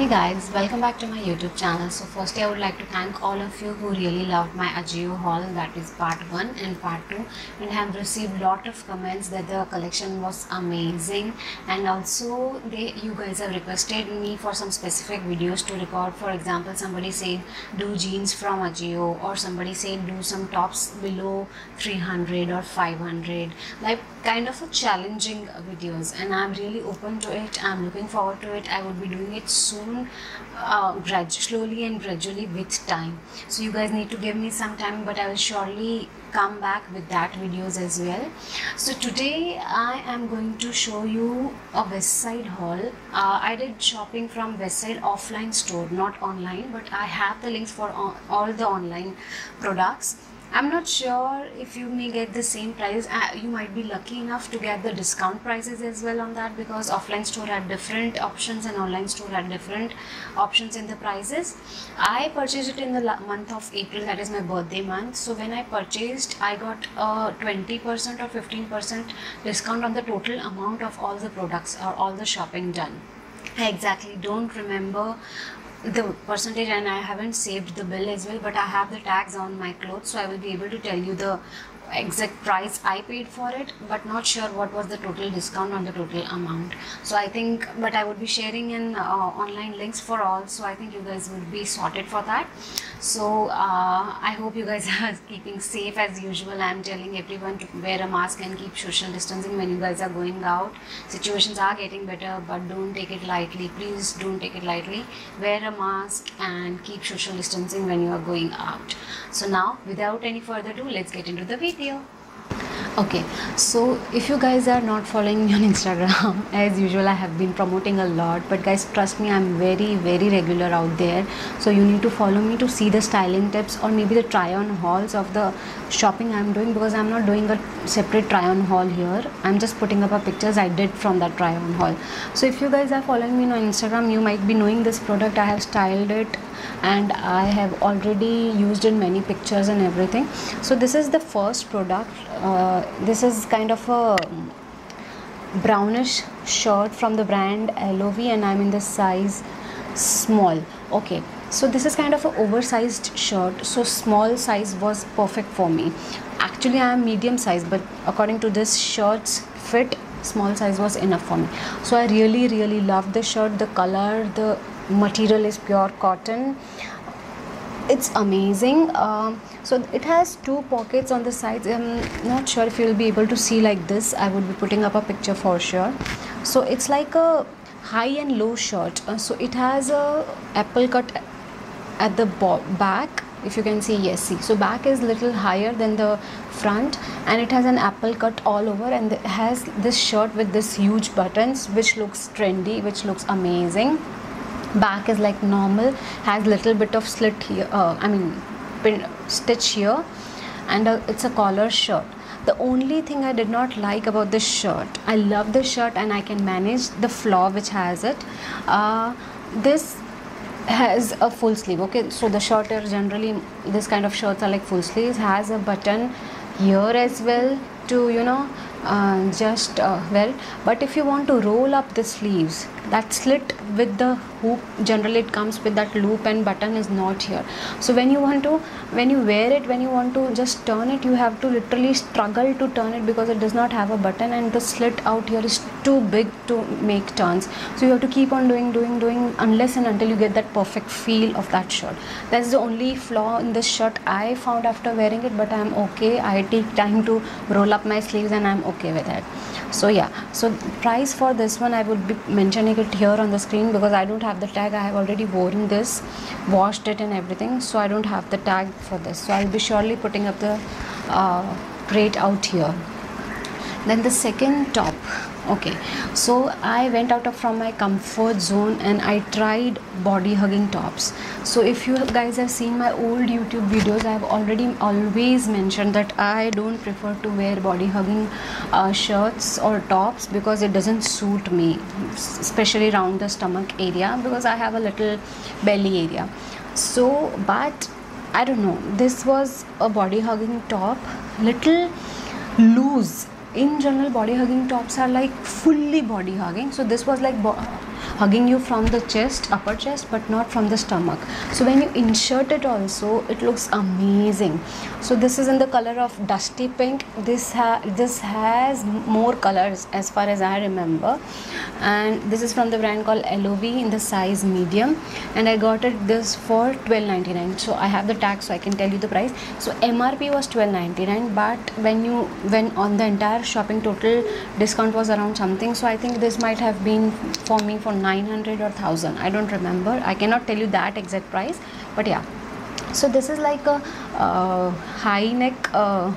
Hey guys, welcome back to my YouTube channel. So firstly, I would like to thank all of you who really loved my Ajio haul. That is part one and part two, and have received lot of comments that the collection was amazing. And also, they you guys have requested me for some specific videos to record. For example, somebody said do jeans from Ajio, or somebody said do some tops below 300 or 500. Like kind of a challenging videos, and I'm really open to it. I'm looking forward to it. I would be doing it soon uh, grad- slowly and gradually with time. So you guys need to give me some time but i will surely come back with that videos as well. So today i am going to show you a Westside haul. Uh, i did shopping from Westside offline store not online but i have the links for all the online products I'm not sure if you may get the same price. Uh, you might be lucky enough to get the discount prices as well on that because offline store had different options and online store had different options in the prices. I purchased it in the month of April, that is my birthday month. So when I purchased, I got a 20% or 15% discount on the total amount of all the products or all the shopping done. I exactly don't remember the percentage and I haven't saved the bill as well but I have the tags on my clothes so I will be able to tell you the exact price I paid for it but not sure what was the total discount on the total amount. So I think but I would be sharing in uh, online links for all so I think you guys would be sorted for that. So uh, I hope you guys are keeping safe as usual. I'm telling everyone to wear a mask and keep social distancing when you guys are going out. Situations are getting better but don't take it lightly. Please don't take it lightly. Wear a mask and keep social distancing when you are going out. So now without any further ado let's get into the video vidrio. Okay. So if you guys are not following me on instagram as usual i have been promoting a lot. But guys trust me i'm very very regular out there. So you need to follow me to see the styling tips or maybe the try on hauls of the shopping i'm doing because i'm not doing a separate try on haul here. I'm just putting up a pictures i did from that try on haul. So if you guys are following me on instagram you might be knowing this product. I have styled it and I have already used in many pictures and everything. So this is the first product. Uh, this is kind of a brownish shirt from the brand LOV and I'm in the size small. Okay. So this is kind of an oversized shirt. So small size was perfect for me. Actually I am medium size but according to this shirt's fit small size was enough for me. So I really really love the shirt, the color, the material is pure cotton it's amazing. Um, so it has two pockets on the sides. I'm not sure if you'll be able to see like this. I would be putting up a picture for sure. So it's like a high and low shirt uh, so it has a apple cut at the back if you can see yes see. So back is little higher than the front and it has an apple cut all over and it has this shirt with this huge buttons which looks trendy which looks amazing back is like normal has little bit of slit here uh, i mean pin, stitch here and uh, it's a collar shirt. The only thing i did not like about this shirt i love this shirt and i can manage the flaw which has it uh, this has a full sleeve okay? So the shirt are generally this kind of shirts are like full sleeves has a button here as well to you know uh, just uh, well. But if you want to roll up the sleeves that slit with the hoop. Generally it comes with that loop and button is not here. So when you want to when you wear it when you want to just turn it you have to literally struggle to turn it because it does not have a button and the slit out here is too big to make turns. So you have to keep on doing doing doing unless and until you get that perfect feel of that shirt. That's the only flaw in this shirt i found after wearing it but i'm okay. I take time to roll up my sleeves and i'm okay with it. So yeah. So price for this one i would be mentioning it here on the screen because i don't have the tag. I have already worn this washed it and everything so i don't have the tag for this. So i'll be surely putting up the uh, rate out here. Then the second top okay. So i went out of from my comfort zone and i tried body hugging tops. So if you guys have seen my old youtube videos i have already always mentioned that i don't prefer to wear body hugging uh, shirts or tops because it doesn't suit me especially around the stomach area because i have a little belly area. So but i don't know. This was a body hugging top little loose in general body hugging tops are like fully body hugging. So this was like bo- hugging you from the chest upper chest but not from the stomach. So when you insert it also it looks amazing. So this is in the color of dusty pink. This ha- this has more colors as far as i remember. And this is from the brand called lov in the size medium. And i got it this for 12.99 so i have the tag so i can tell you the price. So mrp was 12.99 but when you when on the entire shopping total discount was around something. So i think this might have been for me for 900 or 1000 i don't remember. I cannot tell you that exact price but yeah. So this is like a uh, high neck uh,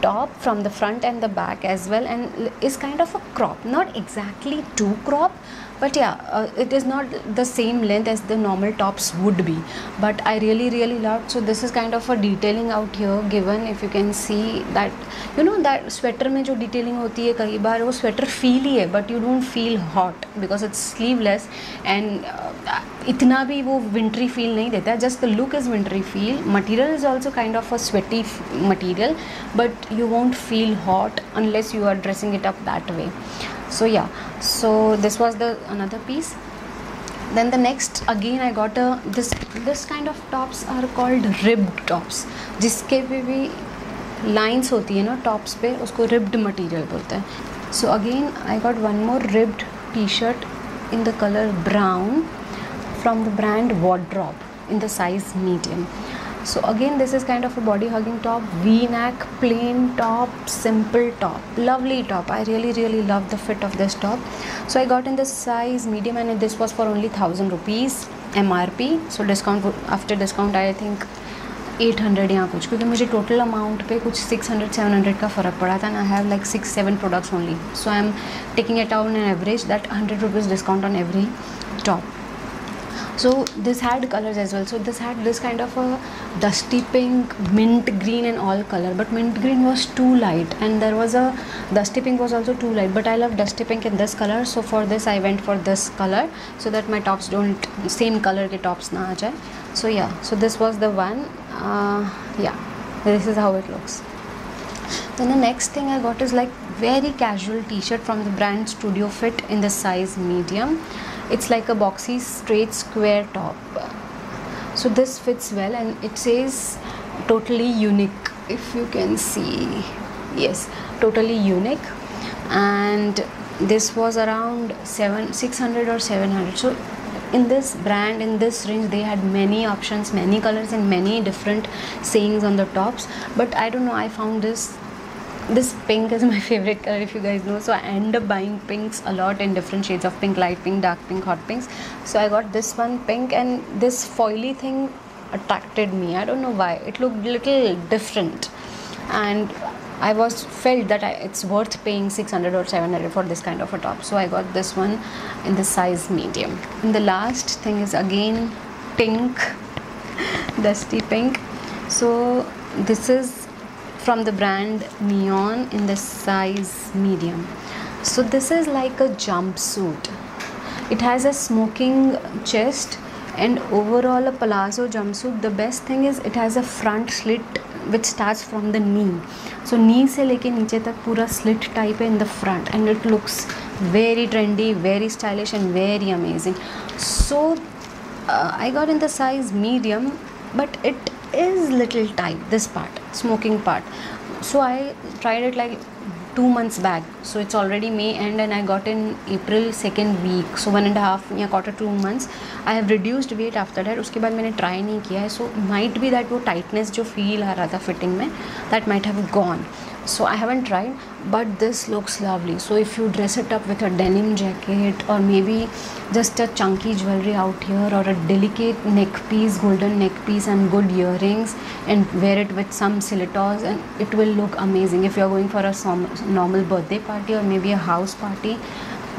top from the front and the back as well and l- is kind of a crop not exactly too crop but yeah uh, it is not the same length as the normal tops would be but i really really loved so this is kind of a detailing out here given if you can see that you know that sweater में जो detailing होती है कई बार वो sweater feel ही है but you don't feel hot because it's sleeveless and uh, इतना भी वो विंटरी फील नहीं देता है just the look is wintery feel material is also kind of a sweaty material but you won't feel hot unless you are dressing it up that way so yeah so this was the another piece then the next again I got this this kind of tops are called rib tops जिसके भी भी lines होती है ना tops पे, उसको ribbed material बोलते हैं. So again I got one more ribbed T shirt in the colour brown from the brand Wardrop in the size medium. So again, this is kind of a body hugging top, V-neck, plain top, simple top, lovely top. I really really love the fit of this top. So I got in the size medium, and this was for only thousand rupees MRP. So discount after discount, I think 800 या कुछ क्योंकि मुझे total amount पे कुछ 600 700 का फ़र्क पड़ा था and I have like six seven products only so I am taking it out an average that hundred rupees discount on every top so this had colors as well. So this had this kind of a dusty pink mint green and all color. But mint green was too light and there was a dusty pink was also too light. But i love dusty pink in this color. So for this i went for this color so that my tops don't same color ke tops na aa so yeah. So this was the one. Uh, yeah. This is how it looks. Then the next thing I got is like very casual t-shirt from the brand Studiofit in the size medium. It's like a boxy straight square top. So this fits well and it says totally unique if you can see. Yes, totally unique. And this was around seven 600 or 700. So in this brand in this range they had many options many colors and many different sayings on the tops but i don't know i found this this pink is my favorite color if you guys know. So i end up buying pinks a lot in different shades of pink light pink dark pink hot pinks. So i got this one pink and this foily thing attracted me. I don't know why. It looked little different. And i was felt that I, it's worth paying 600 or 700 for this kind of a top. So i got this one in the size medium. And the last thing is again pink dusty pink. So this is from the brand Nuon in the size medium. So this is like a jumpsuit. It has a smocking chest and overall a palazzo jumpsuit. The best thing is it has a front slit which starts from the knee. So knee se leke niche tak pura slit type in the front and it looks very trendy, very stylish and very amazing. So uh, I got in the size medium but it is little tight this part smocking part. So i tried it like two months back so it's already may end and i got in april second week so one and a half या quarter two months i have reduced weight after that उसके बाद मैंने try नहीं किया है so might be that वो tightness जो feel आ रहा था fitting में that might have gone so i haven't tried but this looks lovely so if you dress it up with a denim jacket or maybe just a chunky jewelry out here or a delicate neck piece golden neck piece and good earrings and wear it with some stilettos and it will look amazing if you're going for a som- normal birthday party Or maybe a house party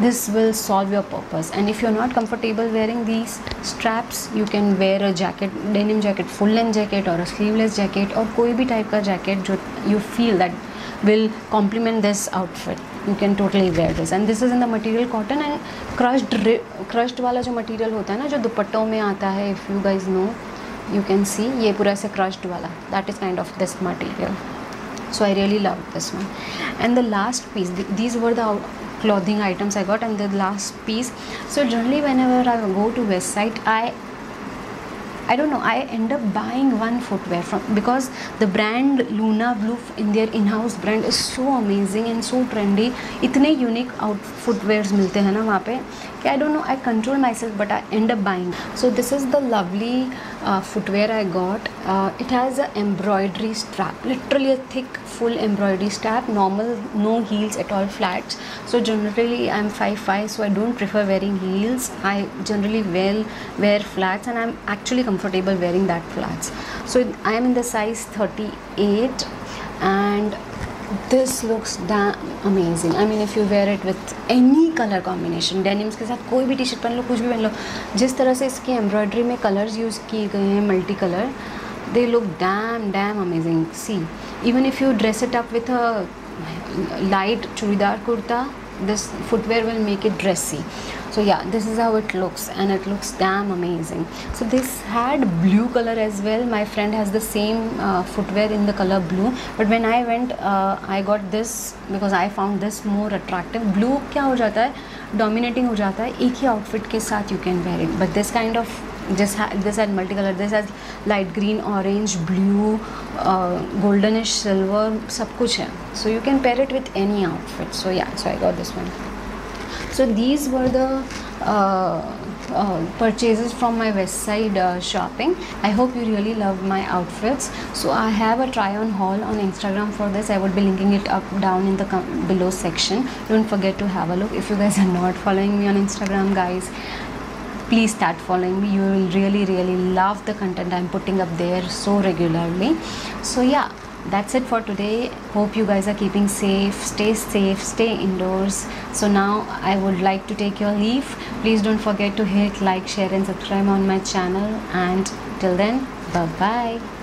this will solve your purpose and if you're not comfortable wearing these straps you can wear a jacket denim jacket full length jacket or a sleeveless jacket or कोई भी type का jacket जो you feel that will complement this outfit you can totally wear this and this is in the material cotton and crushed crushed वाला जो material होता है ना जो दुपट्टों में आता है if you guys know you can see ये पूरा ऐसे crushed वाला that is kind of this material so i really loved this one. And the last piece th- these were the clothing items I got. And the last piece so generally whenever I go to Westside I I don't know, I end up buying one footwear from because the brand Luna Blu in their in-house brand is so amazing and so trendy. इतने unique out footwears milte हैं ना I don't know, I control myself but I end up buying. So this is the lovely uh, footwear I got. Uh, it has an embroidery strap, literally a thick full embroidery strap, normal, no heels at all, flats. So generally I'm 5'5 so I don't prefer wearing heels. I generally wear, wear flats and I'm actually comfortable wearing that flats. So I am in the size 38, and this looks damn amazing. I mean, if you wear it with any color combination, denims के साथ कोई भी T shirt पहन लो कुछ भी पहन लो जिस तरह से इसकी एम्ब्रॉयडरी में कलर्स यूज़ किए गए हैं multi colour they look damn damn amazing see even if you dress it up with a light churidar kurta this footwear will make it dressy so yeah this is how it looks and it looks damn amazing so this had blue color as well my friend has the same uh, footwear in the color blue but when i went uh, i got this because i found this more attractive blue क्या हो जाता है dominating हो जाता है एक ही outfit के साथ you can wear it but this kind of this ha- this had multicolor this has light green orange blue uh, goldenish silver सब कुछ है so you can pair it with any outfit so yeah so I got this one so these were the uh, uh, purchases from my Westside uh, shopping. I hope you really love my outfits. So i have a try on haul on instagram for this. I would be linking it up down in the below section. Don't forget to have a look. If you guys are not following me on instagram guys please start following me. You will really really love the content i'm putting up there so regularly. So yeah that's it for today. Hope you guys are keeping safe stay safe stay indoors. So now i would like to take your leave. Please don't forget to hit like share and subscribe on my channel. And till then bye bye